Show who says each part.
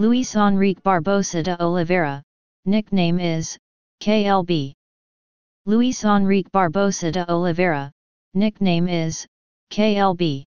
Speaker 1: Luis Enrique Barbosa de Oliveira, nickname is, KLB. Luis Enrique Barbosa de Oliveira, nickname is, KLB.